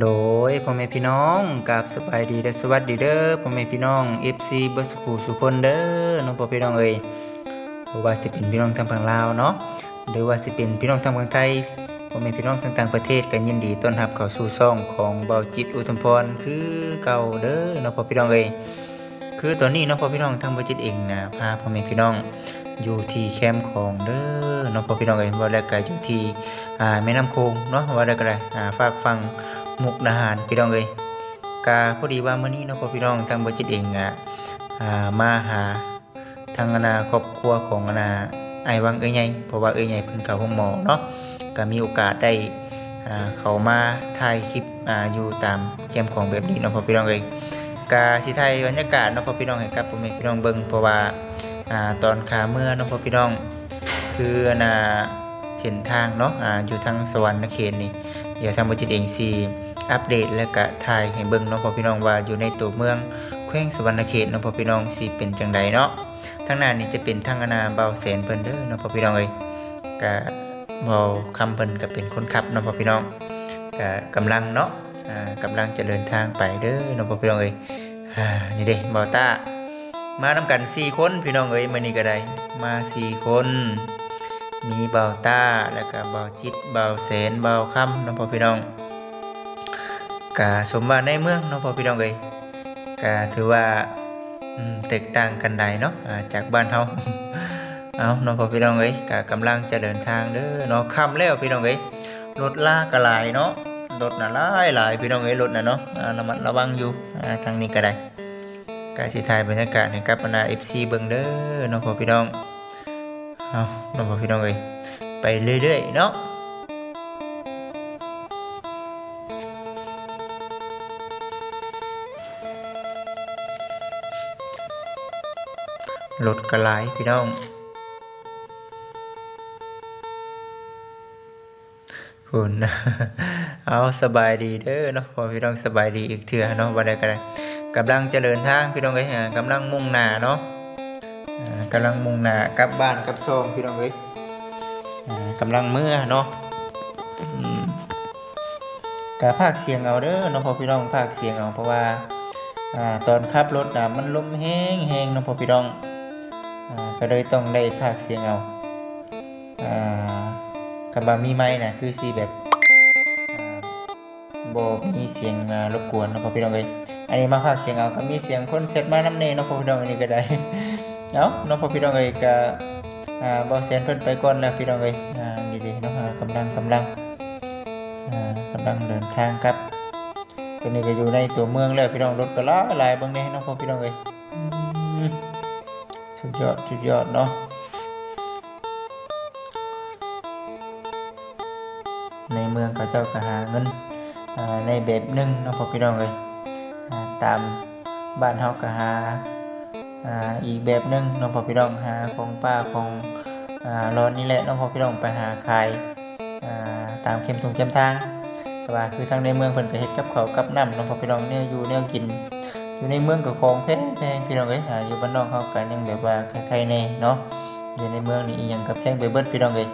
โดยพ่อแม่พี่น้องกับสบายดีและสวัสดีเด้อพ่อแม่พี่น้อง FC เบิร์สคูสุคนเด้อน้องพ่อพี่น้องเอ้ยว่าสิเป็นพี่น้องทางฝั่งลาวเนาะหรือว่าสิเป็นพี่น้องทางฝั่งไทยพ่อแม่พี่น้องทางต่างประเทศก็ยินดีต้อนรับเข้าสู่ช่องของเบาจิตอุทุมพรคือเก่าเด้อน้องพ่อพี่น้องเอ้ยคือตอนนี้น้องพ่อพี่น้องทางเบาจิตเองนะพาพ่อแม่พี่น้องอยู่ที่แคมป์ของเด้อน้องพ่อพี่น้องเอ้ยว่าแล้วก็อยู่ที่อ่าแม่น้ำโขงเนาะว่าแล้วก็ได้อ่าฝากฟัง มุกดาหารพี่น้องเอ้ยกาพอดีว่าเมื้อนี้เนาะพ่อพี่น้องทางบ่จิตเองอะมาหาทางนาครอบครัวของนาไอวังเอ้ยใหญ่เพราะว่าเอ้ยใหญ่เพิ่นเข้าห้องหมอเนาะก็มีโอกาสได้เขามาถ่ายคลิปออยู่ตามแคมของแบบนี้เนาะพอพี่น้องเอ้ยกาสิถ่ายบรรยากาศเนาะพอพี่น้องให้กับพ่อแม่พี่น้องเบิ่งเพราะว่าตอนขาเมื่อเนาะพอพี่น้องคือนา เส้นทางเนาะอ่าอยู่ทางสวรรค์เขตนี่เดี๋ยวทางบริจิตเองซีอัปเดตและก็ถ่ายให้เบิ่งเนาะพอพี่น้องว่าอยู่ในตัวเมืองแขวงสวรรณเขตเนาะพอพี่น้องสิเป็นจังใดเนาะทางหน้านี่จะเป็นทางอนาเบาแสนเพิ่นเด้อเนาะพอพี่น้องเอ้ยก็เบาคำเพิ่นก็เป็นคนขับเนาะพอพี่น้องก็กำลังเนาะอ่ากำลังจะเดินทางไปเด้อเนาะพอพี่น้องเอ้ยอ่านี่เด้เบาต้ามานำกัน4คนพี่น้องเอ้ยมื้อนี้ก็ได้มา4คน มีเบาตาแล้วก็เบาจิตเบาแสนเบาคำน้องพ่อพี่น้องกาสมบัติในเมืองน้องพ่อพี่น้องเลยกาถือว่าอืมแตกต่างกันใดเนาะอ่าจากบ้านเฮาเอาน้องพ่อพี่น้องเอ้ยกากำลังจะเดินทางเด้อเนาะค่ำแล้วพี่น้องเอ้ยรถลากกระลายเนาะรถน่ะหลายหลายพี่น้องเอ้ยรถน่ะเนาะอ่าระมัดระวังอยู่ทางนี้ก็ได้กาสิถ่ายบรรยากาศให้กับบรรดา FC เบิ่งเด้อน้องพ่อพี่น้อง เอาน้องพ่อพี่น้องเอ้ยไปเรื่อยๆเนาะรถกระไลพี่น้องคุณเอาสบายดีเด้อเนาะพอพี่น้องสบายดีอีกเถื่อเนาะวันใดก็ได้กำลังเจริญทางพี่น้องเอ้ยอ่ากำลังมุ่งหน้าเนาะ กำลังมุ่งหน้ากลับบ้านกลับซองพี่น้องเอ้ยอ่ากำลังเมื่อเนาะกะภาคเสียงเอาเด้อเนาะพอพี่น้องภาคเสียงเอาเพราะว่าอตอนขับรถนะมันลมแห้งแห้งเนาะพอพี่น้องอก็เลยต้องได้ภาคเสียงเอาอกับบามีไม้น่ะคือสีแบบบมีเสียงมารบกวนเนาะพอพี่น้องเอ้ยอันนี้มาภาคเสียงเอาก็มีเสียงคนเซตมานำเน่เนาะพอพี่น้องอันนี้ก็ได้ เอาน้องพ่อพี่น้องเอ้ยก็อ่าบ่แสนเพิ่นไปก่อนแล้วพี่น้องเอ้ยอ่าดีๆเนาะอ่ากำลังกำลังอ่ากำลังเดินทางครับตัวนี้ก็อยู่ในตัวเมืองแล้วพี่น้องรถก็หลายหลายเบิ่งแน่น้องพ่อพี่น้องเอ้ยอืมสุดยอดสุดยอดเนาะในเมืองเขาเจ้าก็หาเงินอ่าในแบบหนึงเน้องพ่อพี่น้องเอ้ยอ่าตามบ้านเฮาก็หา อีกแบบหนึงน้องพ่อพี่น้องหาของป้าของร้อนนี่แหละน้องพ่อพี่น้องไปหาขายตามเข็มทงเข็มทาง แต่ว่าคือทางในเมืองเพิ่นก็เฮ็ดกับเขากับน้ำน้องพ่อพี่น้องเนี่ยอยู่เนี่ยกิน อยู่ในเมืองก็ของแพงแพงพี่น้องเอ้ยหาอยู่บ้านนอกเขาก็ยังแบบว่าใครๆแน่เนาะอยู่ในเมืองนี่อีหยังก็แพงไปเบิดพี่น้องเอ้ย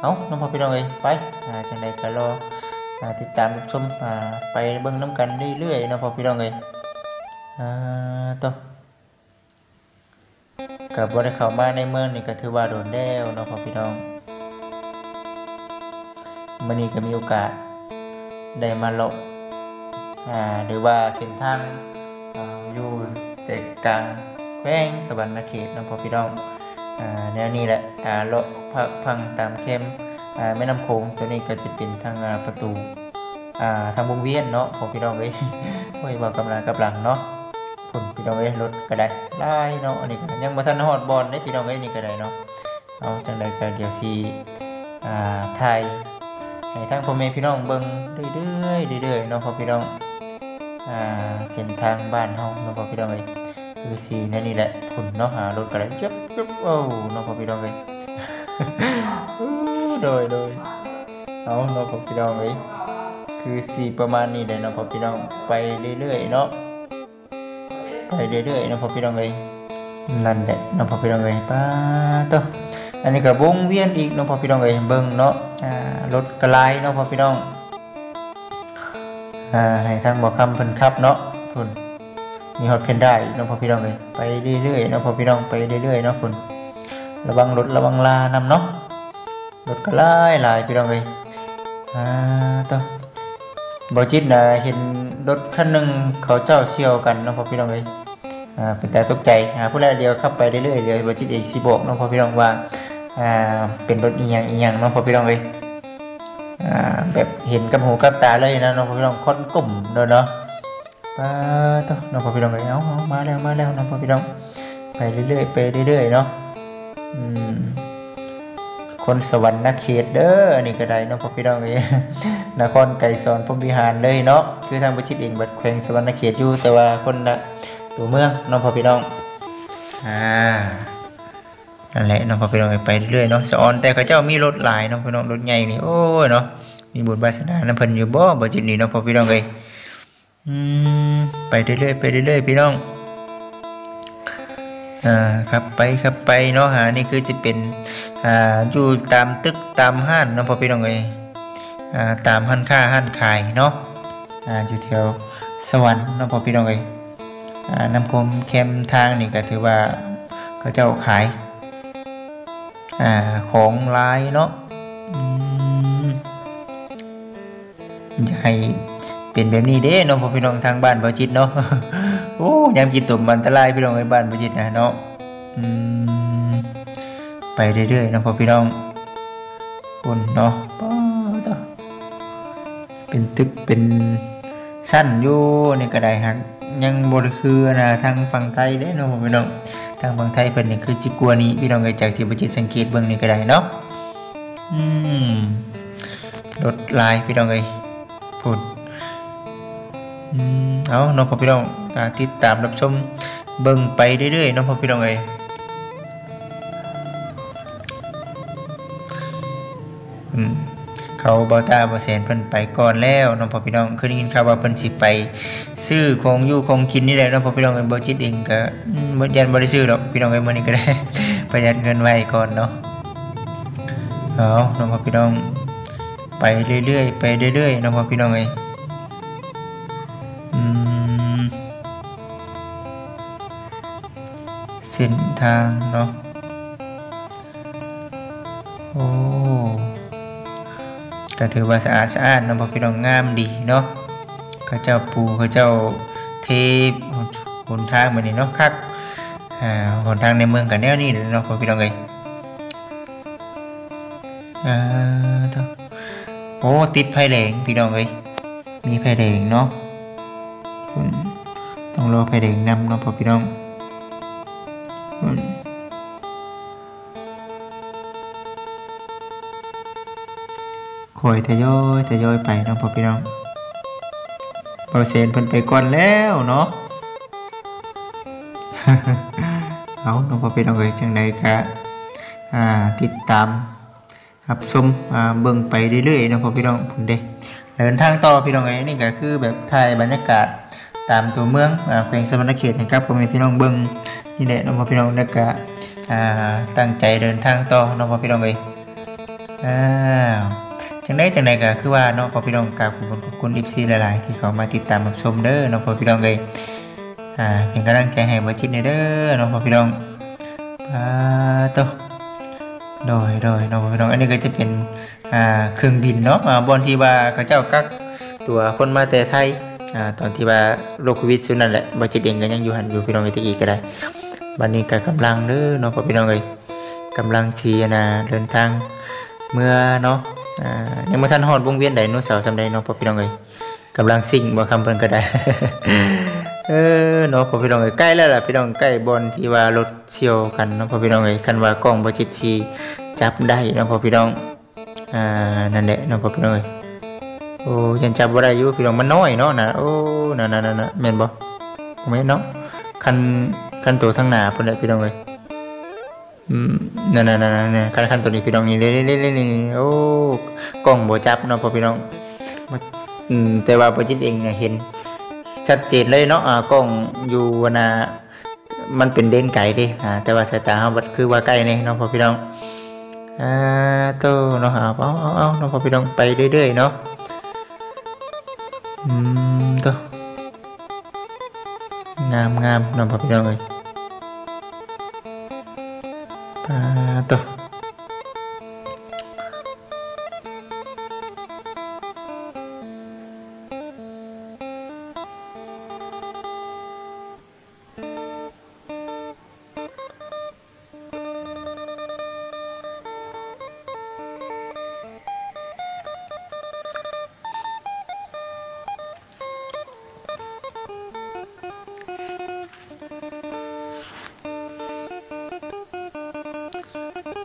เอ้าน้องพ่อพี่น้องเอ้ยไปอ่าจังไดก็รออ่าติดตามรับชมอ่าไปเบิ่งน้ำกันเรื่อยๆเนาะพ่อพี่น้องเอ้ยอ่าต่อ กับบริเข้ามาในเมืองนี่ก็ถือว่าโดนแล้วเนาะพ่อพี่น้องมื่อนี้ก็มีโอกาสได้มาเลาะอ่าหรือว่าเส้นทางออยู่ใจกลางแขวงสวรรณเขตเนาะพ่อพี่น้องอ่าแนวนี้แหละอ่าเลาะพักพังตามเข้มอ่าแม่น้ำโขงตัวนี้ก็จะเป็นทางประตูอ่าทางวงเวียนเนาะพ่อพี่น้องเอ้ยโอ้ยว่ากำลังกำลังเนาะ พุ่นพี่น้องเอ้ยรถก็ได้ได้เนาะอันนี้ยังบ่ทันฮอดบอลได้พี่น้องเอ้ยนี่ก็ได้เนาะเอาจังไดก็เดี๋ยวสิอ่าถ่ายให้ทางพ่อแม่พี่น้องเบิ่งเรื่อยๆเรื่อยๆเนาะพ่อพี่น้องอ่าเส้นทางบ้านเฮาเนาะพ่อพี่น้องเอ้ยคือสีนั่นนี่แหละพุ่นเนาะหารถก็ได้จับจับโอ้เนาะพ่อพี่น้องเอ้ยโดยโดยเอาเนาะพ่อพี่น้องเอ้ยคือสีประมาณนี้เลยเนาะพ่อพี่น้องไปเรื่อยๆเนาะ ไปเรื่อยๆนะพ่อพี่น้องเอ้ยนั่นแหละนะพ่อพี่น้องเอ้ยป้าตะอันนี้ก็วงเวียนอีกนะพ่อพี่น้องเอ้ยเบิ่งเนาะรถกระไลนะพ่อพี่น้องอ่าให้ทางบอกคำเพิ่นครับเนาะคุณมีฮอตเพนได้น้องพ่อพี่น้องเลยไปเรื่อยๆน้องพ่อพี่น้องไปเรื่อยๆเนาะคุณระวังรถระวังลานำเนาะรถก็หลายหลายพี่น้องเลยอ่าต่อบอจิตนะเห็นรถคันหนึ่งเขาเจ้าเชี่ยวกันน้องพ่อพี่น้องเลยอ่า เป็นแต่ตกใจอ่าผู้แรกเดียวขับไปเรื่อยๆเดี๋ยวบอจิตเองสิบอกน้องพ่อพี่น้องว่าอ่าเป็นรถอีหยังอีหยังน้องพ่อพี่น้องเลยอ่าแบบเห็นกับหูกับตาเลยนะน้องพอพี่น้องคนกลุ่มเนาะเนาะป้าต่อน้องพอพี่น้องเลยเอาเอามาแล้วมาแล้วน้องพอพี่น้องไปเรื่อยๆไปเรื่อยๆเนาะคนสวรรค์นักเขตเด้อนนี้ก็ได้น้องพอพี่น้องเลยนครไก่สอนพรมวิหารเลยเนาะคือทางประชิดเองบัดแขวงสวรรค์นักเขตอยู่แต่ว่าคนละ ตัวเมืองน้องพอพี่น้องอ่านั่นแหละน้องพ่อพี่น้องไปเรื่อยเนาะสอนแต่เขาเจ้ามีรถหลายน้องพี่น้องรถใหญ่นี่โอ้ยเนาะมีบุญวาสนาน้ำพิ่นอยู่บ่บ่จิตนี่เนาะพ่อพี่น้องเอ้ยอืมไปเรื่อยๆไปเรื่อยๆพี่น้องอ่าครับไปครับไปเนาะหานี่คือจะเป็นอ่าอยู่ตามตึกตามห้านเนาะพ่อพี่น้องเอ้ยอ่าตามห้านค้าห้านขายเนาะอ่าอยู่แถวสวรรค์เนาะพ่อพี่น้องเอ้ย น้ำคมเค็มทางนี่ก็ถือว่าเขาเจ้าขายอาของลายเนาะอยาให้เป็นแบบนี้เด้เน้องพ่อพี่น้องทางบ้านบ่จิตเนาะโอ้ยามจิตตุ่มอันตรายพี่น้องไอ้บ้านบ่จิตนะเนาะไปเรื่อยๆนพ่อพี่น้องคุณเนาะป้าตเป็นตึกเป็นสั้นอยู่นี่ก็ได้ฮัก ยังบ่ได้คือนะทางฝั่งไทยได้เน้องพ่อพี่น้องทางฝั่งไทยเพิ่นนี่คือจิกลัวนี้พี่น้องเอ้ยจากที่บ่จิตสังเกตเบิ่งนี่ก็ได้เนาะอืมรถลายพี่น้องเอ้ยพูดอืมเอาน้องพ่อพี่น้องติดตามรับชมเบิ่งไปเรื่อยๆน้องพ่อพี่น้องเอ้ย เขาเบาตาเบาแสนเพิ่นไปก่อนแล้วน้องพ่อพี่น้องเคยได้ยินข่าวว่าเพิ่นสิไป ซื้อของอยู่ของกินนี่แหละเนาะพอพี่น้องเอ้ยบ่จิตเองก็อืมบ่ยันบ่ได้ซื้อดอกพี่น้องเอ้มื้อนี้ก็ได้ประหยัดเงินไว้ก่อนเนาะเอาน้องพ่อพี่น้องไปเรื่อยๆไปเรื่อยๆน้องพ่อพี่น้องเอ้เส้นทางเนาะ ก็ถือว่าสะอาดสะอาดน้องพ่อพี่น้องงามดีเนาะเขาเจ้าปูเขาเจ้าเทหนทางมานี่เนาะคักอ่าหนทางในเมืองกันแนวนี้เนาะพ่อพี่น้องเอ้ยอ่าท่าโอ้ติดไฟแดงพี่น้องเอ้ยมีไฟแดงเนาะคุณต้องรอไฟแดงนำเนาะพ่อพี่น้อง คอยทยอยทยอยไปเนาะพ่อพี่น้องเปอร์เซ็นต์เพิ่นไปก่อนแล้วเนาะเอาน้องพ่อพี่น้องเอ้ยจังใดก็อ่าติดตามรับชมอ่าเบิ่งไปเรื่อยๆเนาะพ่อพี่น้องพุ่นเด้เดินทางต่อพี่น้องเอ้ยนี่ก็คือแบบถ่ายบรรยากาศตามตัวเมืองอ่าแขวงสมณเขตให้ครับพ่อแม่พี่น้องเบิ่งนี่แหละน้องพ่อพี่น้องแล้วก็อ่าตั้งใจเดินทางต่อน้องพ่อพี่น้องเอ้ยอ้าว จังได้จังใดก็คือว่าเนาะพอพี่น้องกราบขอบคุณขอบคุณอีซีหลายๆที่เขามาติดตามรับชมเด้อเนาะพอพี่น้องเลยอ่าเป็นกำลังใจให้บ่จิตเด้อเนาะพอพี่น้องอ่าโตโดยโดยเนาะพอพี่น้องอันนี้ก็จะเป็นอ่าเครื่องบินเนาะอ่าบนที่ว่าเขาเจ้ากักตัวคนมาแต่ไทยอ่าตอนที่ว่าโรคโควิดซุนั่นแหละบ่จิตเองก็ยังอยู่หันอยู่พี่น้องอีกอีกก็ได้บัดนี้ก็กำลังเด้อเนาะพอพี่น้องเลยกำลังสินะเดินทางเมื่อเนาะอ่า ยังมาทันฮอดวงเวียนไดโนเสาร์สำใดเนาะพ่อพี่น้องเอ้ยกำลังสิ่งบ่คำเพิ่นก็ได้ เออเนาะพ่อพี่น้องเอ้ยใกล้แล้วล่ะพี่น้องใกล้บอลที่ว่ารถเฉียวกันเนาะพ่อพี่น้องเอ้ยคันว่ากล้องบ่จิตสิจับได้เนาะพ่อพี่น้องอ่านั่นแหละเนาะพ่อพี่น้องเอ้ยโอ้ยังจับบ่ได้อยู่พี่น้องมันน้อยเนาะนะโอ้นั่นๆๆๆแม่นบ่บ่แม่นเนาะคันคันตัวทางหน้าเพิ่นแหละพี่น้องเอ้ย นั่นนั่นนั่นนั่นขั้นขั้นตัวนี้พี่น้องนี่เล่เล่เล่นี่โอ้กล้องโบจับเนาะพอพี่น้องอืมแต่ว่าพอจิตเองเนี่ยเห็น ชัดเจนเลยเนาะอ่ากล้องอยู่วนามันเป็นเด่นไกลดิอ่าแต่ว่าสายตาเราบัดคือว่าใกล้นี่เนาะพอพี่น้องอ่าโตเนาะเอาเอาเอาเอาเนาะพอพี่น้องไปเรื่อยๆเนาะอืมโตงามงามเน้องพ่อพี่น้องเอ้ย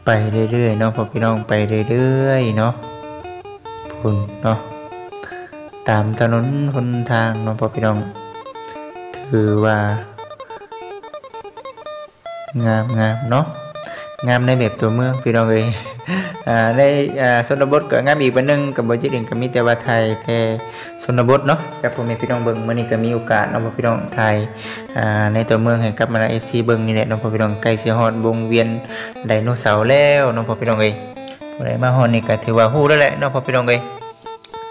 ไปเรื่อยๆเนาะพ่อพี่น้องไปเรื่อยๆเนาะพุ่นเนาะตามถนนคนทางเนาะพ่อพี่น้อง ถือว่า งามงามเนาะงามในแบบตัวเมืองพี่น้องเลยอ่าในอ่าชนบทก็งามอีกบันหนึงกับบริจิตเองก็มีแต่ว่าไทยแต่ ชนบทเนาะแต่ผมพี่น้องเบิ่งมื้อนี้ก็มีโอกาสเนาะพ่อพี่น้องไทยในตัวเมืองให้กลับมาเอฟซีเบิ่งนี่แหละเนาะพ่อพี่น้องใกล้สิฮอดวงเวียนไดโนเสาร์แล้วเนาะพ่อพี่น้องเอ้ยผู้มาฮอดนี่ก็ถือว่าฮู้แล้วแหละเนาะพ่อพี่น้องเอ้ย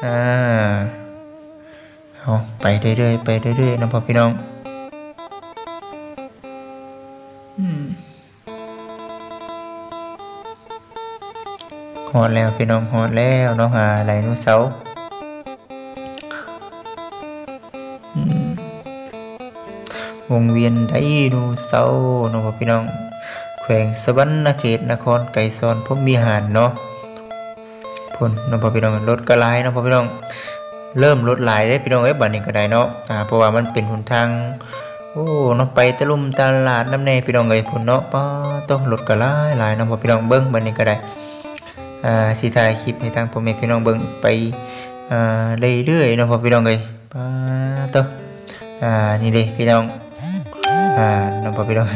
อ่าเอาไปเรื่อยๆไปเรื่อยๆเนาะพ่อพี่น้องอืมฮอดแล้วพี่น้องฮอดแล้วเนาะหาไดโนเสาร์ วงเวียนไดโนเสาร์เนาะพ่อพี่น้อง แขวงสวรรณเขตนครไกรสอนพรหมวิหารเนาะพุ่นเนาะพี่น้องรถก็หลายเนาะพ่อพี่น้อง เริ่มลดหลายได้พี่น้องเอ้ยบัดนี้ก็ได้เนาะอ่าเพราะว่ามันเป็นหนทางโอ้เนาะไปตะลุมตลาดน้ำแน่พี่น้องเอ้ยพุ่นเนาะป้าต้องรถก็หลายหลายเนาะพ่อพี่น้องเบิ่งบัดนี้ก็ได้อ่าสิถ่ายคลิปให้ทางพ่อแม่พี่น้องเบิ่งไปอ่าเรื่อยๆเนาะพ่อพี่น้องเอ้ยป้าโตอ่านี่เด้พี่น้อง อ่าน้องพ่อพี่น้อง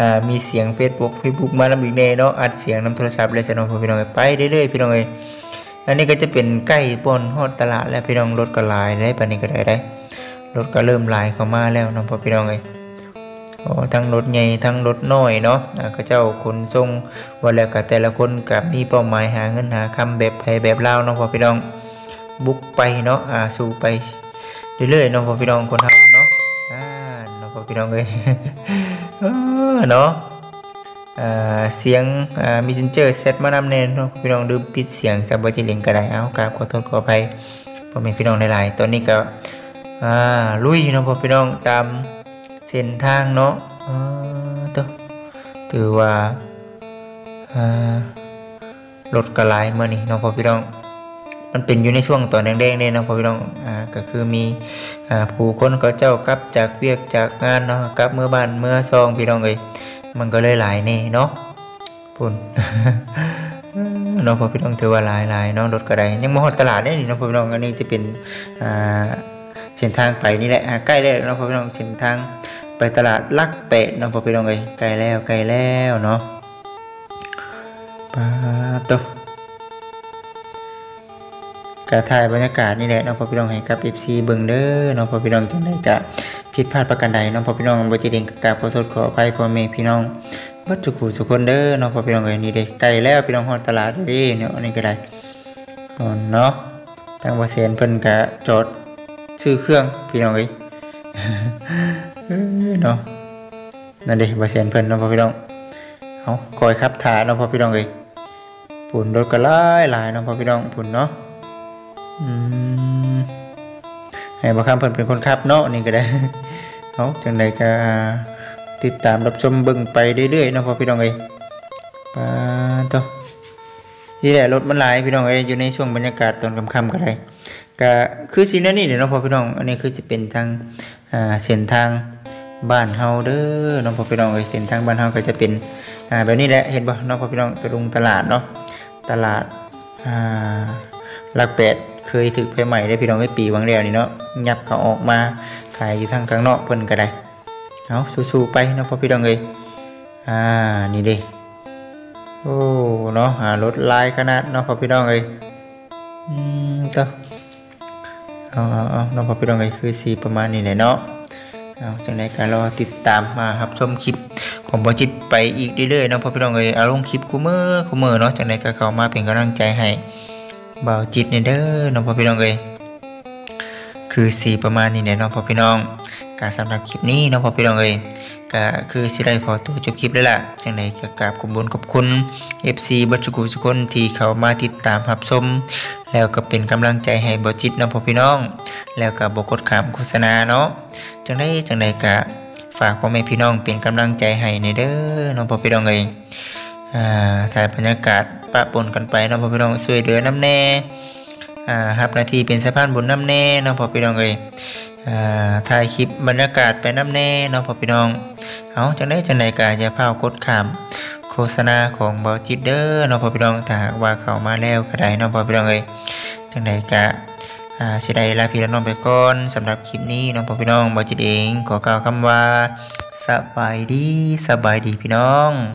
อ่ามีเสียง Facebook Facebook มานำอีกแน่เนาะอัดเสียงนำโทรศัพท์เลยจ้ะน้องพ่อพี่น้องไปเรื่อยๆพี่น้องเอ้ยอันนี้ก็จะเป็นใกล้ปนฮอดตลาดแล้วพี่น้องรถก็หลายได้ปานนี้ก็ได้ได้รถก็เริ่มหลายเข้ามาแล้วน้องพ่อพี่น้องเอ้ยโอ้ทั้งรถใหญ่ทั้งรถน้อยเนาะอ่าก็เจ้าขนส่งว่าแล้วก็แต่ละคนกับมีเป้าหมายหาเงินหาคำแบบไผแบบลาวนาะพอพี่น้องบุกไปเนาะอ่าสู่ไปเรื่อยๆนาะพอพี่น้องคนเฮา พี่น้องเอ้ยเนาะเสียงมีเซนเจอร์เซตมานำแน่นพี่น้องลืมปิดเสียงซับบ่จิลิงก็ได้เอากราบขอโทษขออภัยพ่อแม่พี่น้องหลายๆตอนนี้ก็ลุยเนาะพอพี่น้องตามเส้นทางเนาะตัวถือว่ารถกระไลมานี่เน้องพ่อพี่น้อง มันเป็นอยู่ในช่วงตอนแดงๆเนี่ยนาะพ่อพี่น้องอ่าก็คือมีอ่าผู้คนก็เจ้ากลับจากเวียกจากงานเนาะกลับเมื่อบ้านเมื่อซองพี่น้องเอ้ยมันก็เลยหลายนี่เนาะพุ่นเน้องพ่อพี่น้องถือว่าหลายหลายเนาะรถกระไดยังมาฮอดตลาดได้นี่เน้องพ่อพี่น้องอันนี้จะเป็นอ่าเส้นทางไปนี่แหละใกล้แล้วเนาะพ่อพี่น้องเส้นทางไปตลาดลักเป็ดเนาะพ่อพี่น้องเอ้ยใกล้แล้วใกล้แล้วเนาะปาโตะ กะถ่ายบรรยากาศนี่แหละเนาะพ่อพี่น้องให้กับ FC เบิ่งเด้อเนาะพ่อพี่น้องจังได๋กะผิดพลาดประการใดเนาะพ่อพี่น้องบ่จิเด้งกะกราบขอโทษขออภัยพ่อแม่พี่น้องเบัดทุกผู้ทุกคนเด้อเนาะพ่อพี่น้องเอ้ยนี่เด้ใกล้แล้วพี่น้องฮอดตลาดเด้เนาะอันนี้ก็ได้เนาะทางบ่เซนเพิ่นก็จอดซื้อเครื่องพี่น้องเอ้ยเนาะนั่นเด้บ่เสียนเพิ่นเนาะพ่อพี่น้องเอาคอยขับถ่าเนาะพ่อพี่น้องเอ้ยปุ่นรถก็หลายหลายเนาะพ่อพี่น้องปุ่นเนาะ อืมให้บ่คำเพิ่นเป็นคนขับเนาะนี่ก็ได้เอาจังไดก็ติดตามรับชมเบิ่งไปเรื่อยๆเนาะพ่อพี่น้องเอ้ยปาโตะนี่แหละรถมันหลายพี่น้องเอ้ยอยู่ในช่วงบรรยากาศตอนค่ำๆก็ได้ก็คือสิ่งนั้นนี่เดี๋ยวน้องพ่อพี่น้อง อันนี้คือจะเป็นทางอ่าเส้นทางบ้านเฮาเด้อน้องพ่อพี่น้องเอ้ยเส้นทางบ้านเฮาก็จะเป็นอ่าแบบนี้แหละเห็นบ่น้องพ่อพี่น้องตะลุงตลาดเนาะตลาดอ่าหลักแปด เคยถึกไปใหม่ได้พี่น้องไอ้ปีวังแล้วนี่เนาะยับเขาออกมาขายอยู่ทางข้างนอกเพิ่นก็ได้เอาสู้ๆไปเน้องพ่อพี่น้องเอ้ยอ่านี่เด้โอ้เนาะหารถลายขนาดเนาะพ่อพี่น้องเอ้ยอืมต่อเอาเอาเอาน้องพ่อพี่น้องก็คือสีประมาณนี้แหละเนาะเอาจังไดก็รอติดตามมาครับชมคลิปของบอจิตไปอีกเรื่อยๆเนาะพ่อพี่น้องเอ้ยเอาลงคลิปคู่มือคู่มือเนาะจังไดก็เข้ามาเป็นกำลังใจให้ บาจิตเนี่ยเด้อน้องพ่อพี่น้องเอ้ยคือสีประมาณนี้แหละเนาะพ่อพี่น้องการสำหรับคลิปนี้เนาะพ่อพี่น้องเอ้ยก็คือสิได้ขอตัวจบคลิปแล้วล่ะจังไดก็กราบขอบคุญขอบคุณ FC บัดสุกุทุกคนที่เขามาติดตามรับชมแล้วก็เป็นกำลังใจให้บ่จิตเนาะพ่อพี่น้อง แล้วก็บ่กดขามโฆษณาเนาะจังไดจังไดก็ฝากพ่อแม่พี่น้องเป็นกำลังใจให้ในเด้อเนาะพ่อพี่น้องเอ้ย ถ่ายบรรยากาศปะปนกันไปเนาะพ่อพี่น้องช่วยเหลือน้ำแน่อ่ารับหน้าที่เป็นสะพานบุญน้ำแน่เนาะพ่อพี่น้องเอ้ยอ่าถ่ายคลิปบรรยากาศไปน้ำแน่เนาะพ่อพี่น้องเอาจังได้จังไดกาจะพาวกดขามโฆษณาของบอจิตเดอร์เนาะพ่อพี่น้องถ้าหากว่าเขามาแล้วก็ได้เนาะพ่อพี่น้องเอ้ยจังไดกะอ่าสิได้ลาพี่และน้องไปก่อนสำหรับคลิปนี้น้องพ่อพี่น้องบอจิตเองขอกล่าวคำว่าสบายดีสบายดีพี่น้อง